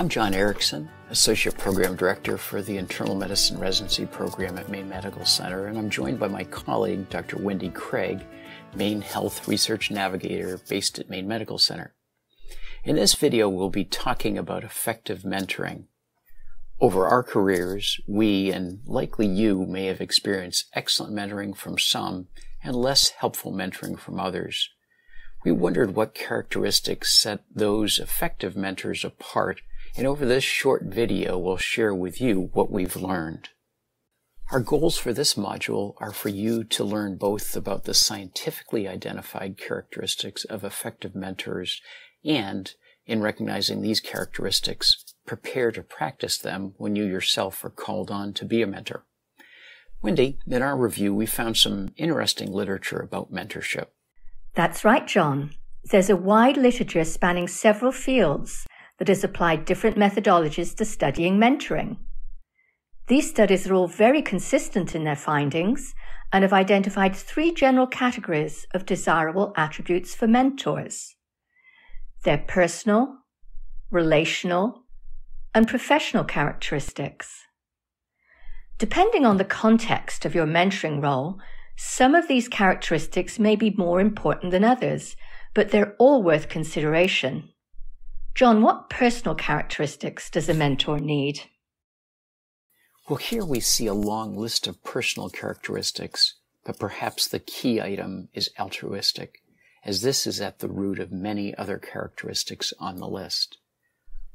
I'm John Erickson, Associate Program Director for the Internal Medicine Residency Program at Maine Medical Center, and I'm joined by my colleague, Dr. Wendy Craig, Maine Health Research Navigator based at Maine Medical Center. In this video, we'll be talking about effective mentoring. Over our careers, we and likely you may have experienced excellent mentoring from some and less helpful mentoring from others. We wondered what characteristics set those effective mentors apart and over this short video we'll share with you what we've learned. Our goals for this module are for you to learn both about the scientifically identified characteristics of effective mentors and, in recognizing these characteristics, prepare to practice them when you yourself are called on to be a mentor. Wendy, in our review, we found some interesting literature about mentorship. That's right, John. There's a wide literature spanning several fields that has applied different methodologies to studying mentoring. These studies are all very consistent in their findings and have identified three general categories of desirable attributes for mentors. Their personal, relational, and professional characteristics. Depending on the context of your mentoring role, some of these characteristics may be more important than others, but they're all worth consideration. John, what personal characteristics does a mentor need? Well, here we see a long list of personal characteristics, but perhaps the key item is altruistic, as this is at the root of many other characteristics on the list.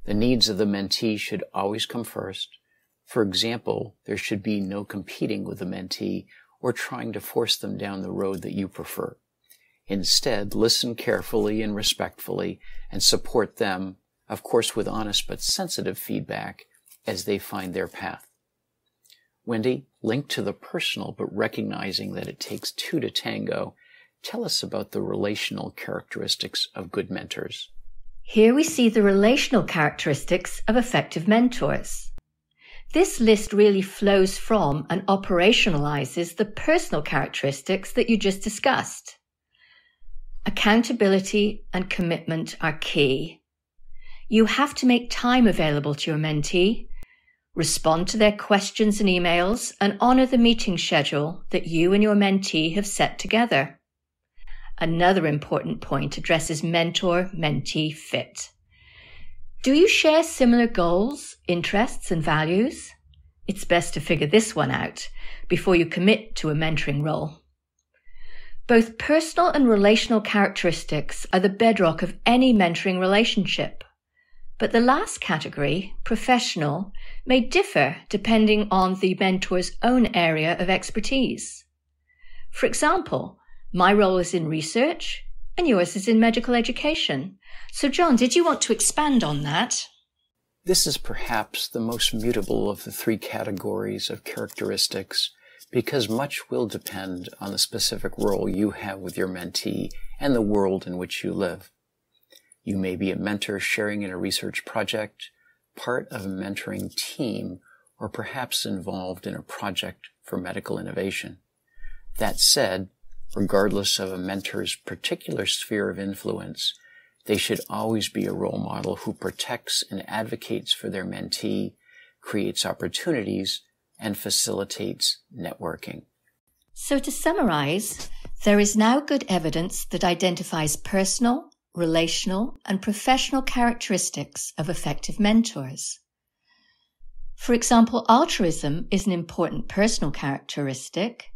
The needs of the mentee should always come first. For example, there should be no competing with the mentee or trying to force them down the road that you prefer. Instead, listen carefully and respectfully and support them, of course with honest but sensitive feedback as they find their path. Wendy, linked to the personal but recognizing that it takes two to tango, tell us about the relational characteristics of good mentors. Here we see the relational characteristics of effective mentors. This list really flows from and operationalizes the personal characteristics that you just discussed. Accountability and commitment are key. You have to make time available to your mentee, respond to their questions and emails, and honor the meeting schedule that you and your mentee have set together. Another important point addresses mentor mentee fit. Do you share similar goals, interests, and values? It's best to figure this one out before you commit to a mentoring role. Both personal and relational characteristics are the bedrock of any mentoring relationship. But the last category, professional, may differ depending on the mentor's own area of expertise. For example, my role is in research and yours is in medical education. So, John, did you want to expand on that? This is perhaps the most mutable of the three categories of characteristics because much will depend on the specific role you have with your mentee and the world in which you live. You may be a mentor sharing in a research project, part of a mentoring team, or perhaps involved in a project for medical innovation. That said, regardless of a mentor's particular sphere of influence, they should always be a role model who protects and advocates for their mentee, creates opportunities, and facilitates networking. So, to summarize, there is now good evidence that identifies personal, relational, and professional characteristics of effective mentors. For example, altruism is an important personal characteristic,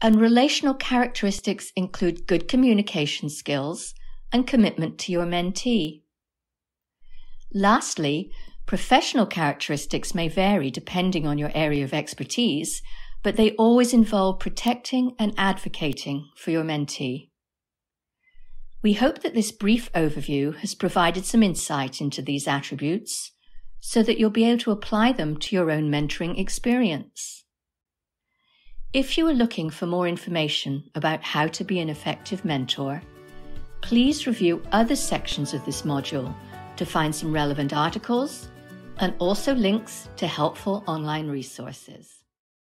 and relational characteristics include good communication skills and commitment to your mentee. Lastly, Professional characteristics may vary depending on your area of expertise, but they always involve protecting and advocating for your mentee. We hope that this brief overview has provided some insight into these attributes so that you'll be able to apply them to your own mentoring experience. If you are looking for more information about how to be an effective mentor, please review other sections of this module to find some relevant articles and also links to helpful online resources.